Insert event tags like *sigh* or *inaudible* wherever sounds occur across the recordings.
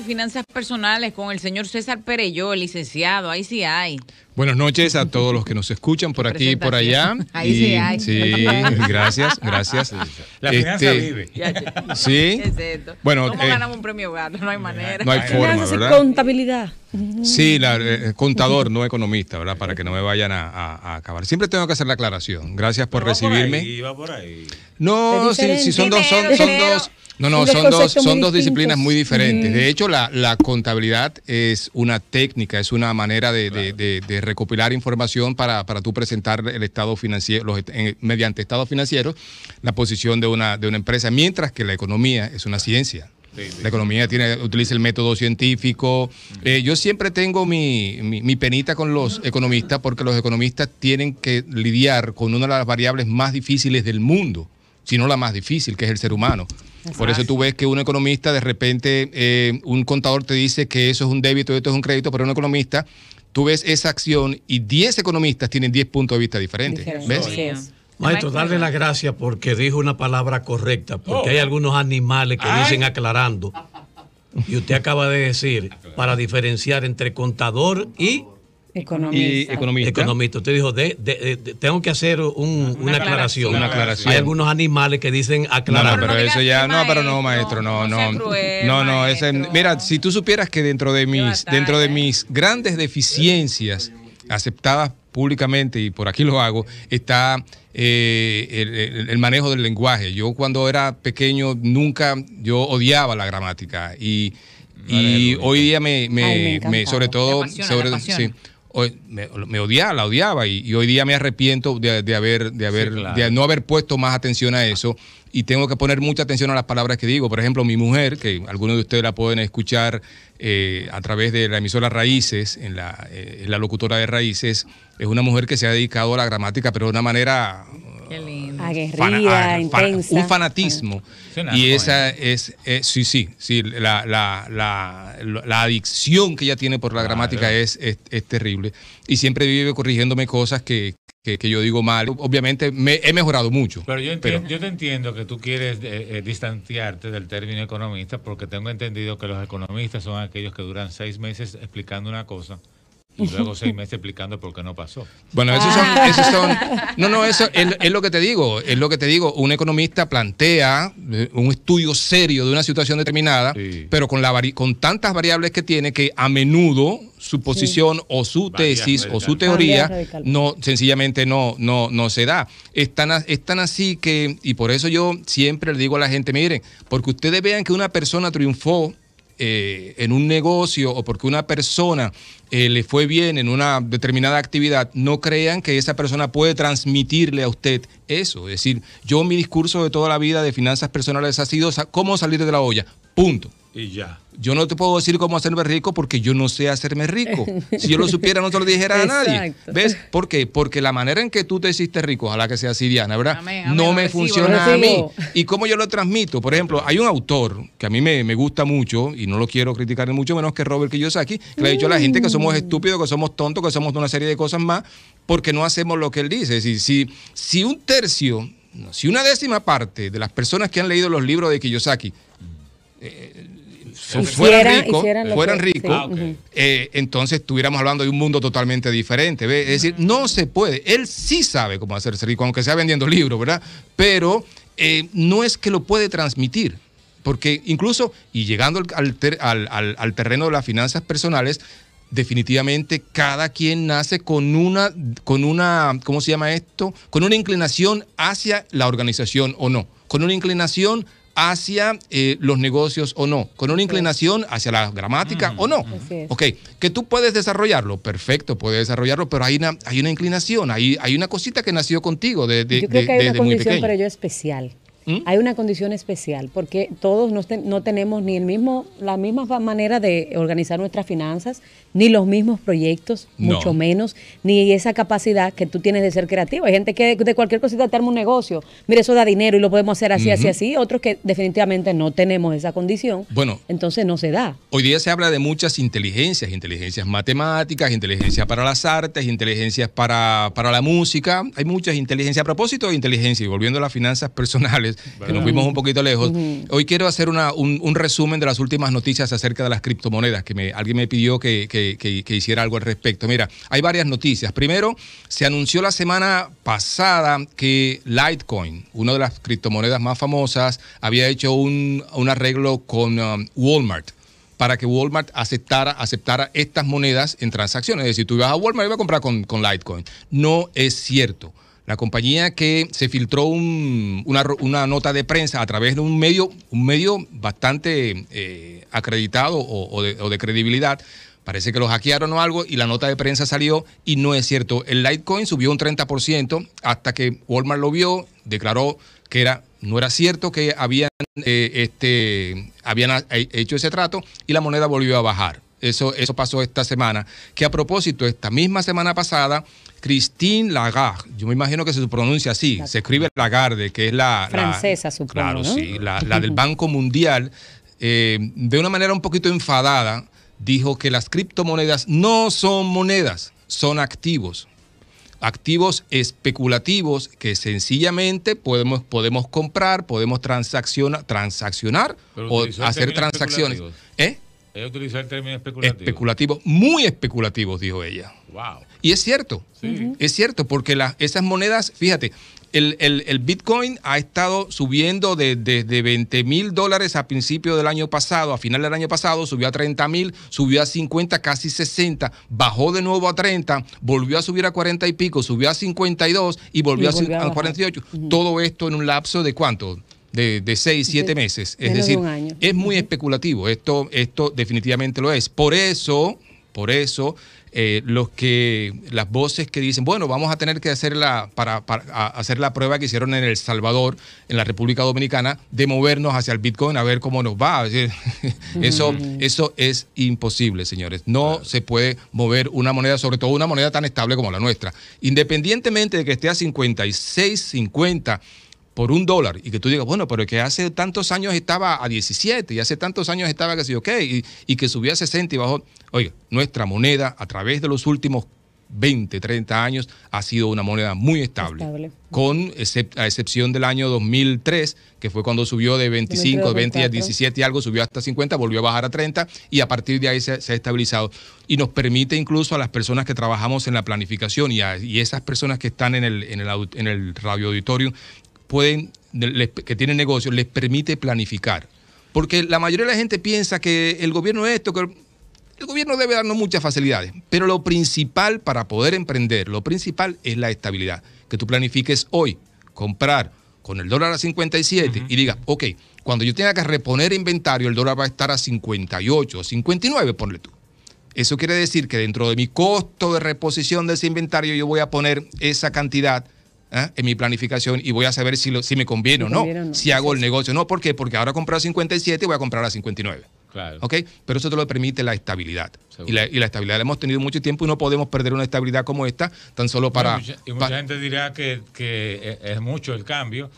de finanzas personales con el señor César Pereyó, el licenciado. Ahí sí hay. Buenas noches a todos los que nos escuchan por aquí y por allá. *laughs* Ahí sí hay. Sí, gracias, gracias. La finanza Este, vive. Sí. ¿Qué *laughs* es esto? Bueno, ¿Cómo eh, ganamos un premio gato? No hay manera. No hay forma, ¿verdad? contabilidad. Sí, la, eh, contador, no economista, ¿verdad? Para que no me vayan a, a- a acabar. Siempre tengo que hacer la aclaración. Gracias por Va por recibirme. ahí, va por ahí. No, sí, son dos, son, dos. No, no, Son dos son dos, disciplinas muy diferentes. De hecho, la, la contabilidad es una técnica, es una manera de, de- de- de recopilar información para, para tú presentar el estado financiero, los, en- mediante estados financieros, la posición de una, de una empresa, mientras que la economía es una ciencia. Sí, sí. La economía tiene, utiliza el método científico. Eh, yo siempre tengo mi, mi- mi penita con los economistas porque los economistas tienen que lidiar con una de las variables más difíciles del mundo, si no la más difícil, que es el ser humano. Por eso tú ves que un economista, de repente, eh, un contador te dice que eso es un débito y esto es un crédito, pero un economista, tú ves esa acción y 10 economistas tienen 10 puntos de vista diferentes. Diferente. ¿Ves? Maestro, darle las gracias porque dijo una palabra correcta, porque Oh. hay algunos animales que Ay. dicen aclarando. Y usted acaba de decir, para diferenciar entre contador y Y Economista. economista. economista. Usted dijo, de, de- de- tengo que hacer un- una, aclaración. Una aclaración. Hay algunos animales que dicen No, no, aclarar. pero no eso ya, no, pero no, maestro. no, No no, cruel, no, no, ese- mira, si tú supieras que dentro de mis, dentro de mis grandes deficiencias aceptadas públicamente y por aquí lo hago, está eh, el, el- el manejo del lenguaje. Yo cuando era pequeño nunca, yo odiaba la gramática y, y hoy día me, me- Ay, me me- encantaba. sobre todo, sobre, sí, hoy me, me odiaba, la odiaba y, y hoy día me arrepiento de, de haber, de haber, claro. de no haber puesto más atención a eso y tengo que poner mucha atención a las palabras que digo. Por ejemplo, mi mujer, que algunos de ustedes la pueden escuchar eh, a través de la emisora Raíces, en la, eh, la locutora de Raíces, es una mujer que se ha dedicado a la gramática, pero de una manera. Aguerrida, ah, intensa. un fanatismo. Sí, una Y esa es, es- sí, sí, sí, la, la, la, la adicción que ella tiene por la gramática es, es, es terrible. Y siempre vive corrigiéndome cosas que, que, que yo digo mal. Obviamente me, he mejorado mucho. Pero yo, enti- pero- yo te entiendo que tú quieres eh, eh, distanciarte del término economista porque tengo entendido que los economistas son aquellos que duran seis meses explicando una cosa y luego seis meses explicando por qué no pasó. Bueno, esos son, esos son, no, no, eso es, es lo que te digo, es lo que te digo. Un economista plantea eh, un estudio serio de una situación determinada, Sí. pero con la vari- con tantas variables que tiene que a menudo su posición o su tesis o su teoría no sencillamente no no no se da. Es tan, es tan así que y por eso yo siempre le digo a la gente, miren, porque ustedes vean que una persona triunfó eh, en un negocio o porque una persona eh, le fue bien en una determinada actividad, no crean que esa persona puede transmitirle a usted eso. Es decir, yo mi discurso de toda la vida de finanzas personales ha sido cómo salir de la olla. Punto. Y ya. Yo no te puedo decir cómo hacerme rico porque yo no sé hacerme rico. Si yo lo *laughs* supiera, no te lo dijera a nadie. ¿Ves? ¿Por qué? Porque la manera en que tú te hiciste rico, ojalá que sea así, Diana, ¿verdad? Amén, amén, no me recibo, funciona a mí. ¿Y cómo yo lo transmito? Por ejemplo, hay un autor que a mí me, me gusta mucho y no lo quiero criticar ni mucho menos que Robert Kiyosaki, que le ha dicho a la gente que somos estúpidos, que somos tontos, que somos de una serie de cosas más, porque no hacemos lo que él dice. Es decir, si, si un tercio, no, si una décima parte de las personas que han leído los libros de Kiyosaki eh, fu- fueran ricos, fueran ricos, sí, Ah, eh, entonces estuviéramos hablando de un mundo totalmente diferente. Es decir, no se puede. Él sí sabe cómo hacerse rico, aunque sea vendiendo libros, ¿verdad? Pero eh, no es que lo puede transmitir. Porque incluso, y llegando al, al ter- al- al- al terreno de las finanzas personales, definitivamente cada quien nace con una, con una, ¿cómo se llama esto? Con una inclinación hacia la organización o no. Con una inclinación hacia eh, los negocios o no, con una inclinación hacia la gramática o no. Ok, que tú puedes desarrollarlo, perfecto, puedes desarrollarlo, pero hay una, hay una inclinación, hay, hay una cosita que nació contigo de, de- Yo creo de- que hay una condición para ello especial. ¿Mm? Hay una condición especial porque todos no, ten- no tenemos ni el mismo, la misma manera de organizar nuestras finanzas, ni los mismos proyectos, No. mucho menos, ni esa capacidad que tú tienes de ser creativo. Hay gente que de cualquier cosita te arma un negocio. Mira, eso da dinero y lo podemos hacer así, así, así. Otros que definitivamente no tenemos esa condición. Bueno. Entonces no se da. Hoy día se habla de muchas inteligencias, inteligencias matemáticas, inteligencia para las artes, inteligencias para, para la música, hay muchas inteligencias. A propósito de inteligencia, y volviendo a las finanzas *laughs* personales, que nos fuimos un poquito lejos. Hoy quiero hacer una- un, un resumen de las últimas noticias acerca de las criptomonedas, que me, alguien me pidió que, que- que- que hiciera algo al respecto. Mira, hay varias noticias. Primero, se anunció la semana pasada que Litecoin, una de las criptomonedas más famosas, había hecho un, un arreglo con um, Walmart para que Walmart aceptara, aceptara estas monedas en transacciones. Es decir, tú ibas a Walmart y ibas a comprar con, con Litecoin. No es cierto. La compañía que se filtró un- una, nota de prensa a través de un medio, un medio bastante eh, acreditado o, de, o de credibilidad, parece que lo hackearon o algo y la nota de prensa salió y no es cierto. El Litecoin subió un 30% hasta que Walmart lo vio, declaró que era, no era cierto que habían, eh, este, habían a- hecho ese trato y la moneda volvió a bajar. Eso, eso pasó esta semana. Que a propósito, esta misma semana pasada, Christine Lagarde, yo me imagino que se pronuncia así, se escribe Lagarde, que es la... la- Francesa, supongo, Claro, ¿no? sí, la, la *laughs* del Banco Mundial, eh, de una manera un poquito enfadada, dijo que las criptomonedas no son monedas, son activos. Activos especulativos que sencillamente podemos, podemos comprar, podemos transaccionar, transaccionar Pero o hacer transacciones. ¿Eh? Ella utilizó el término especulativo. Especulativos, muy especulativos, dijo ella. Wow. Y es cierto, Sí. es cierto, porque la- esas monedas, fíjate, el, el- el Bitcoin ha estado subiendo de- desde 20 mil dólares a principio del año pasado, a final del año pasado, subió a 30 mil, subió a 50, casi 60, bajó de nuevo a 30, volvió a subir a 40 y pico, subió a 52 y volvió, Y a, volvió a a, bajar. 48. Todo esto en un lapso de cuánto? De, de 6, 7 De- meses. Es de decir, un año. es muy especulativo. Esto, esto definitivamente lo es. Por eso, por eso, eh, los que, las voces que dicen, bueno, vamos a tener que hacer la, para, para- a- hacer la prueba que hicieron en El Salvador, en la República Dominicana, de movernos hacia el Bitcoin a ver cómo nos va. Es *laughs* decir, eso, eso es imposible, señores. No se puede mover una moneda, sobre todo una moneda tan estable como la nuestra. Independientemente de que esté a 56, 50 por un dólar y que tú digas, bueno, pero que hace tantos años estaba a 17 y hace tantos años estaba que sí, ok, y, y que subió a 60 y bajó. Oiga, nuestra moneda a través de los últimos 20, 30 años ha sido una moneda muy estable, Estable. con excep- a excepción del año 2003, que fue cuando subió de 25, 20 a 24. 17 y algo, subió hasta 50, volvió a bajar a 30 y a partir de ahí se, se ha estabilizado. Y nos permite incluso a las personas que trabajamos en la planificación y, a, y esas personas que están en el, en el, en el radio auditorio, pueden, que tienen negocios, les permite planificar. Porque la mayoría de la gente piensa que el gobierno es esto, que el- el gobierno debe darnos muchas facilidades, pero lo principal para poder emprender, lo principal es la estabilidad. Que tú planifiques hoy, comprar con el dólar a 57 y digas, ok, cuando yo tenga que reponer inventario, el dólar va a estar a 58, 59, ponle tú. Eso quiere decir que dentro de mi costo de reposición de ese inventario yo voy a poner esa cantidad ¿ah? en mi planificación y voy a saber si, lo- si me conviene o no, conviene o no. si hago el negocio o no. ¿Por qué? Porque ahora compré a 57 y voy a comprar a 59. Claro. ¿Ok? Pero eso te lo permite la estabilidad. Y la, y la estabilidad la hemos tenido mucho tiempo y no podemos perder una estabilidad como esta tan solo para... y mucha, y mucha pa- gente dirá que, que es es mucho el cambio.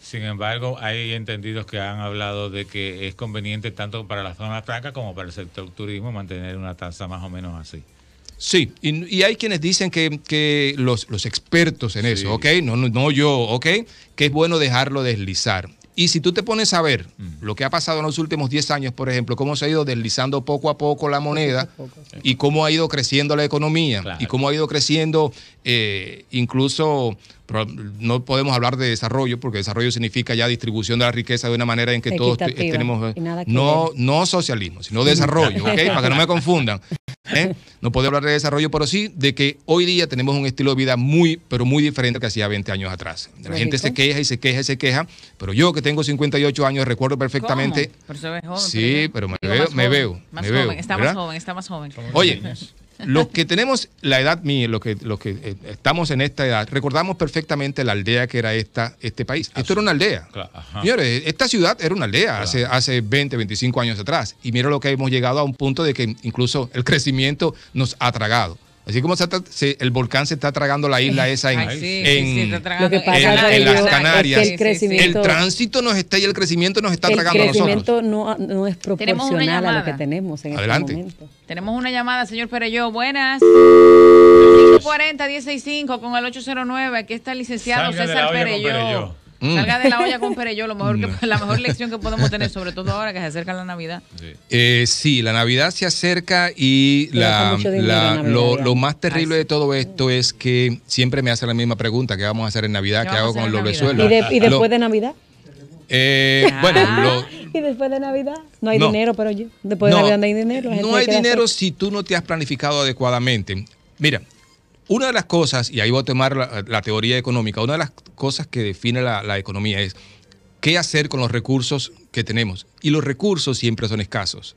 Sin embargo, hay entendidos que han hablado de que es conveniente tanto para la zona franca como para el sector turismo mantener una tasa más o menos así. Sí, y, y hay quienes dicen que, que los, los expertos en Sí. eso, ¿ok? No, no, no yo, ¿ok? Que es bueno dejarlo deslizar. Y si tú te pones a ver Mm. lo que ha pasado en los últimos 10 años, por ejemplo, cómo se ha ido deslizando poco a poco la moneda Poco a poco, y cómo ha ido creciendo la economía Claro. y cómo ha ido creciendo eh, incluso, no podemos hablar de desarrollo porque desarrollo significa ya distribución de la riqueza de una manera en que todos tenemos... que No, ver. no socialismo, sino desarrollo, ¿ok? Para que no me confundan. ¿Eh? No puedo hablar de desarrollo, pero sí de que hoy día tenemos un estilo de vida muy, pero muy diferente al que hacía 20 años atrás. La gente se queja y se queja y se queja, pero yo que tengo 58 años recuerdo perfectamente. ¿Cómo? Pero se ve joven. Sí, pero me veo- más me joven, veo, Más me joven, veo, está ¿verdad? más joven, está más joven. Oye, los que tenemos la edad mía, los que, los que eh, estamos en esta edad, recordamos perfectamente la aldea que era esta, este país. Esto era una aldea. Claro. Señores, esta ciudad era una aldea hace, hace 20, 25 años atrás. Y mira lo que hemos llegado a un punto de que incluso el crecimiento nos ha tragado. Así como se está- se- el volcán se está tragando la isla esa en, Ay, sí, sí, las la- Canarias, es que el el tránsito nos está y el crecimiento nos está el tragando a nosotros. crecimiento no, no es proporcional a lo que tenemos en Adelante. este momento. Tenemos una llamada, señor Pereyó. Buenas. 540 165 con el 809. Aquí está el licenciado Salga César Pereyó. Mm. Salga de la olla con Pereyó, lo mejor que, *laughs* la mejor lección que podemos tener, sobre todo ahora que se acerca la Navidad. Eh, sí, la Navidad se acerca y la, lo, más terrible Ay, de todo esto es que siempre me hacen la misma pregunta, ¿qué vamos a hacer en Navidad? ¿Qué ¿Qué, hago con los en Navidad? ¿Y, de- y Lo- después de Navidad? eh, Ah. bueno, lo- *laughs* ¿Y después de Navidad? No hay No. dinero, pero yo. Después de no, Navidad no hay dinero. no hay dinero si tú no te has planificado adecuadamente. Mira, una de las cosas, y ahí voy a tomar la, la teoría económica, una de las cosas que define la, la economía es qué hacer con los recursos que tenemos. Y los recursos siempre son escasos.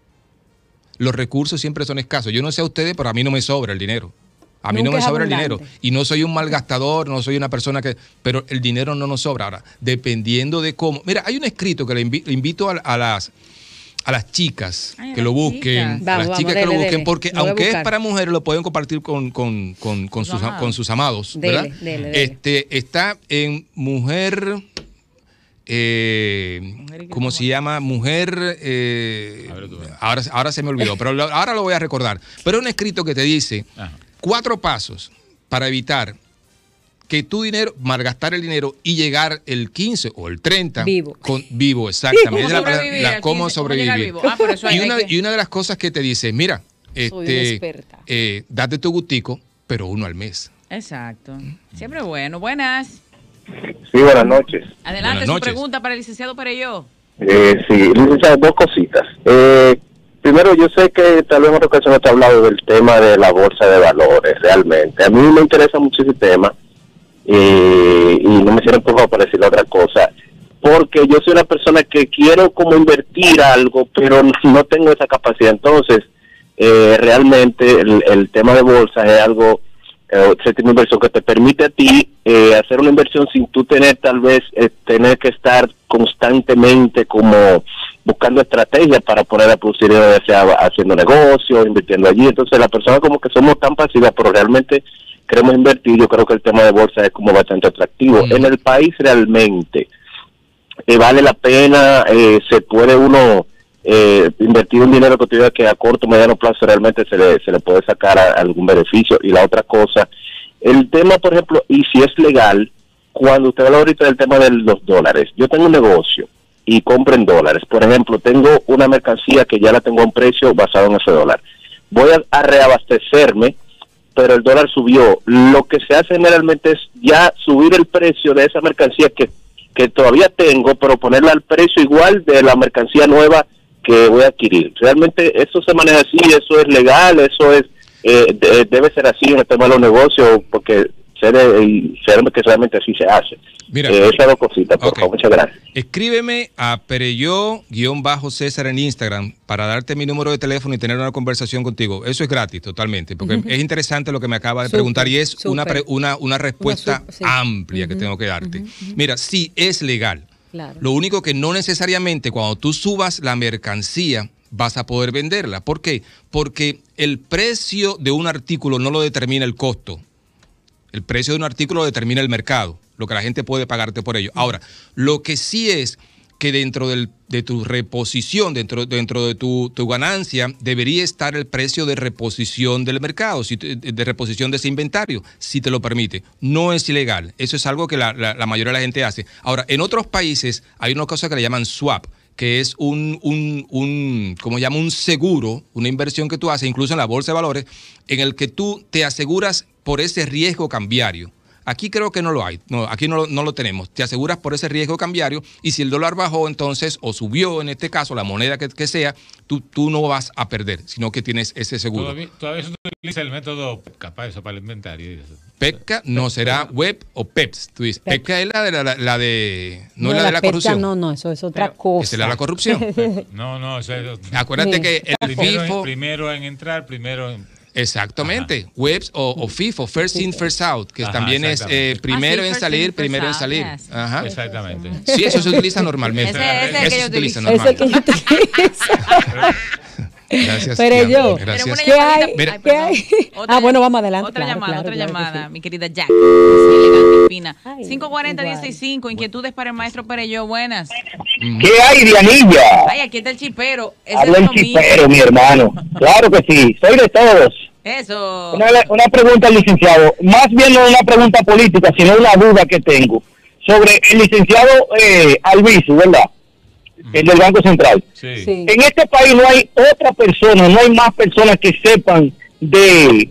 Los recursos siempre son escasos. Yo no sé a ustedes, pero a mí no me sobra el dinero. A mí Nunca no me sobra el dinero. Y no soy un malgastador, no soy una persona que... Pero el dinero no nos sobra. Ahora, dependiendo de cómo... Mira, hay un escrito que le invi- le invito a, a las a las chicas Ay, que lo busquen, chicas. a las vamos, chicas que dele, lo busquen, dele. porque Lo aunque es para mujeres, lo pueden compartir con, con, con, con sus, amados. con sus amados. Dele, ¿verdad? dele, dele. Este, está en mujer, eh, ¿cómo se llama? Mujer, eh, ahora, ahora se me olvidó, pero lo- ahora lo voy a recordar. Pero es un escrito que te dice Ajá. cuatro pasos para evitar que tu dinero, malgastar el dinero y llegar el 15 o el 30 Vivo. con vivo, exactamente. ¿Cómo la- sobrevivir la- al cómo 15? ¿Cómo llegar sobrevivir. vivo? Ah, pero eso hay- y, una, hay que- y una de las cosas que te dice, mira, Soy una este, experta. eh, date tu gustico, pero uno al mes. Exacto. Siempre bueno. Buenas. Sí, buenas noches. Adelante, Buenas su pregunta para el licenciado Pereyó. Eh, sí, licenciado, dos cositas. Eh, primero, yo sé que tal vez en otra ocasión te ha hablado del tema de la bolsa de valores, realmente. A mí me interesa mucho ese tema eh, y no me por favor para decirle otra cosa. Porque yo soy una persona que quiero como invertir algo, pero no tengo esa capacidad. Entonces, eh, realmente el, el tema de bolsa es algo, eh, inversión que te permite a ti eh, hacer una inversión sin tú tener tal vez, eh, tener que estar constantemente como buscando estrategias para poner a producir, ya sea haciendo negocios, invirtiendo allí. Entonces, la persona como que somos tan pasivas, pero realmente queremos invertir. Yo creo que el tema de bolsa es como bastante atractivo. Mm. En el país realmente eh, vale la pena, eh, se puede uno eh, invertir un dinero que tuviera que a corto o mediano plazo realmente se le, se le puede sacar a- algún beneficio. Y la otra cosa, el tema, por ejemplo, y si es legal, cuando usted habla ahorita del tema de los dólares, yo tengo un negocio y compro en dólares. Por ejemplo, tengo una mercancía que ya la tengo a un precio basado en ese dólar. Voy a, a reabastecerme, pero el dólar subió. Lo que se hace generalmente es ya subir el precio de esa mercancía que, que todavía tengo, pero ponerla al precio igual de la mercancía nueva que voy a adquirir. Realmente eso se maneja así, eso es legal, eso es eh, de- debe ser así en el tema de los negocios, porque y sé que realmente así se hace. Mira. Eh, esas dos cositas, por Ok. favor, muchas gracias. Escríbeme a Pereyó-César en Instagram para darte mi número de teléfono y tener una conversación contigo. Eso es gratis, totalmente, porque es interesante lo que me acaba de preguntar y es una, pre- una, una respuesta sí. amplia que tengo que darte. Mira, sí, es legal. Claro. Lo único que no necesariamente cuando tú subas la mercancía vas a poder venderla. ¿Por qué? Porque el precio de un artículo no lo determina el costo. El precio de un artículo lo determina el mercado, lo que la gente puede pagarte por ello. Ahora, lo que sí es que dentro de tu reposición, dentro, de tu, ganancia, debería estar el precio de reposición del mercado, de reposición de ese inventario, si te lo permite. No es ilegal. Eso es algo que la, mayoría de la gente hace. Ahora, en otros países hay una cosa que le llaman swap que es un, como un seguro, una inversión que tú haces, incluso en la bolsa de valores, en el que tú te aseguras por ese riesgo cambiario. Aquí creo que no lo hay, no, aquí no lo, no lo tenemos. Te aseguras por ese riesgo cambiario y si el dólar bajó entonces o subió en este caso, la moneda que, que sea, tú, tú no vas a perder, sino que tienes ese seguro. Todavía, todavía se utiliza el método capaz eso para el inventario. PECA no será web o PEPS. Tú dices, Pep. PECA es la de la, la- la de, no, es la de la pesca corrupción. No, no, eso es otra Pero, cosa. Esa es la de la corrupción. No, no, eso es. Acuérdate Sí. que el Primero, en- FIFO, primero en entrar, primero en. Exactamente. Webs o, o FIFO, First In, First Out, que Ajá, también es eh, primero Ah, sí, en salir, primero en out, salir. yes. Ajá. Exactamente. Sí, eso se utiliza normalmente. Ese- ese es el que Eso se utiliza utilizo. Ese que normalmente. Gracias. Pero yo- Gracias. Una ¿Qué hay? Mira. ¿Qué hay? Otra Ah, bueno, vamos adelante. Otra claro, llamada, claro, otra claro que llamada, sí. mi querida Jack. Sí, elegante y fina. Ay, 540-165, inquietudes para el maestro Pereyó, buenas. ¿Qué hay, Dianilla? Ay, aquí está el chipero. Ese Habla es el chipero, mi hermano. Claro que sí, soy de todos. Eso. Una, una pregunta al licenciado, más bien no una pregunta política, sino una duda que tengo. sobre el licenciado eh, Albizu, ¿verdad? El del Banco Central. Sí. Sí. En este país no hay otra persona, no hay más personas que sepan de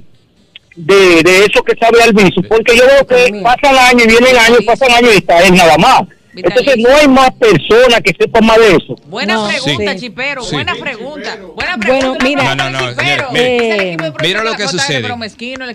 de, de eso que sabe Albizu, porque yo veo que pasan años y vienen años, pasan años y está él nada más. Entonces no hay más personas que sepan más de eso. Buena No, pregunta, sí. Chipero. Sí. Buena pregunta. Buena Bueno, pregunta. mira. Una No, no, mire, Mira lo que sucede.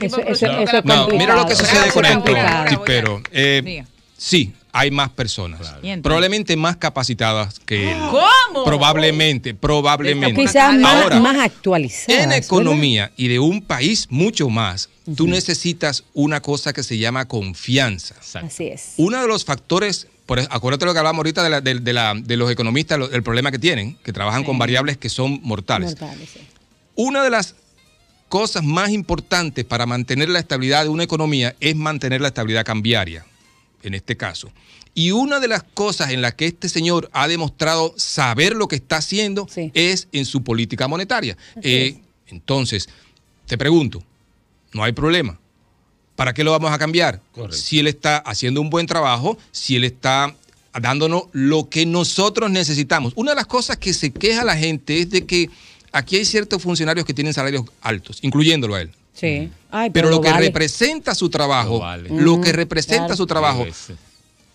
Eso- eso- eso No, mira lo que sucede con esto, Chipero. Eh, sí, hay más personas. Probablemente más capacitadas que él. ¿Cómo? Probablemente, probablemente. Quizás más, Ahora, más actualizadas. En ¿verdad? economía y de un país mucho más, tú necesitas una cosa que se llama confianza. Exacto. Así es. Uno de los factores, por, acuérdate lo que hablamos ahorita de, la- de- de la- de los economistas, lo- el problema que tienen, que trabajan con variables que son mortales. Mortales, sí. Una de las cosas más importantes para mantener la estabilidad de una economía es mantener la estabilidad cambiaria, en este caso. Y una de las cosas en las que este señor ha demostrado saber lo que está haciendo Sí. es en su política monetaria. Eh, entonces, te pregunto, no hay problema. ¿Para qué lo vamos a cambiar? Correcto. Si él está haciendo un buen trabajo, si él está dándonos lo que nosotros necesitamos. Una de las cosas que se queja la gente es de que aquí hay ciertos funcionarios que tienen salarios altos, incluyéndolo a él. Sí. Ay, Pero lo que vale. representa su trabajo, Lo vale. lo que Mm, representa claro. su trabajo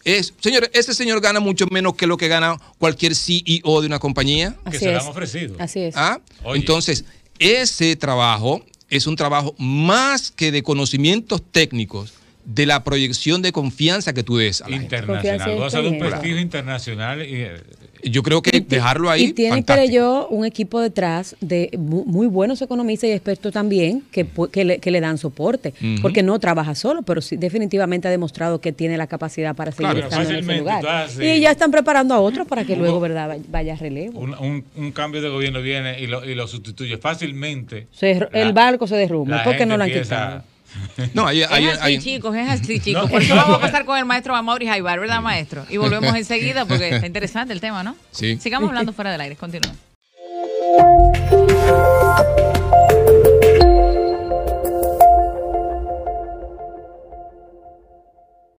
es, señores, ese señor gana mucho menos que lo que gana cualquier CEO de una compañía. Que Así se lo es. han ofrecido. Así es. ¿Ah? Entonces, ese trabajo es un trabajo más que de conocimientos técnicos, de la proyección de confianza que tú des a la gente. Internacional. de un prestigio internacional. Y, eh, Yo creo que Y dejarlo ahí. Y tiene, pero yo, un equipo detrás de mu- muy buenos economistas y expertos también que, que, le, que le dan soporte. Porque no trabaja solo, pero sí, definitivamente ha demostrado que tiene la capacidad para seguir Claro, estando en ese lugar. Y ya están preparando a otros para que Hugo, luego verdad vaya- a relevo. un, un- un cambio de gobierno viene y lo, y lo sustituye fácilmente. Se- La- el barco se derrumba. la ¿Por qué gente no lo han quitado? *laughs* No, hay, hay, es así, chicos, es así, *laughs* chicos. Por eso vamos a pasar con el maestro Amaury Jaibar, ¿verdad, maestro? Y volvemos *laughs* enseguida porque está interesante el tema, ¿no? Sí. Sigamos hablando fuera del aire. Continúa.